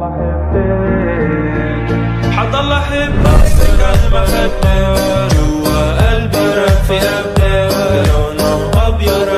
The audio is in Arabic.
حضل احبك حضل احبك سكر ما خبك جوا قلبي رفي ابيض